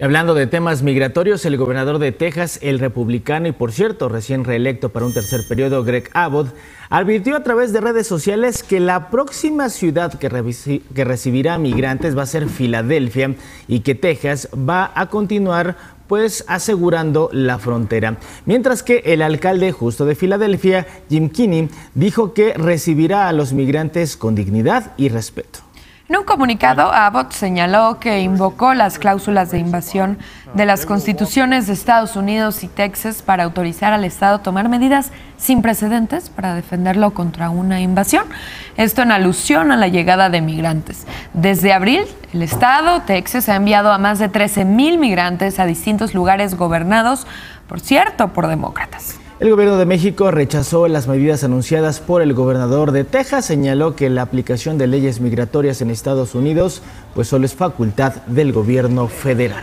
Hablando de temas migratorios, el gobernador de Texas, el republicano y por cierto recién reelecto para un tercer periodo, Greg Abbott, advirtió a través de redes sociales que la próxima ciudad que, recibirá migrantes va a ser Filadelfia y que Texas va a continuar pues asegurando la frontera. Mientras que el alcalde justo de Filadelfia, Jim Kinney, dijo que recibirá a los migrantes con dignidad y respeto. En un comunicado, Abbott señaló que invocó las cláusulas de invasión de las constituciones de Estados Unidos y Texas para autorizar al Estado a tomar medidas sin precedentes para defenderlo contra una invasión. Esto en alusión a la llegada de migrantes. Desde abril, el Estado, Texas, ha enviado a más de 13 mil migrantes a distintos lugares gobernados, por cierto, por demócratas. El gobierno de México rechazó las medidas anunciadas por el gobernador de Texas, señaló que la aplicación de leyes migratorias en Estados Unidos pues solo es facultad del gobierno federal.